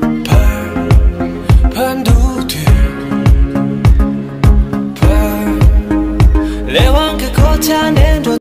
반두들발레왕그거찬에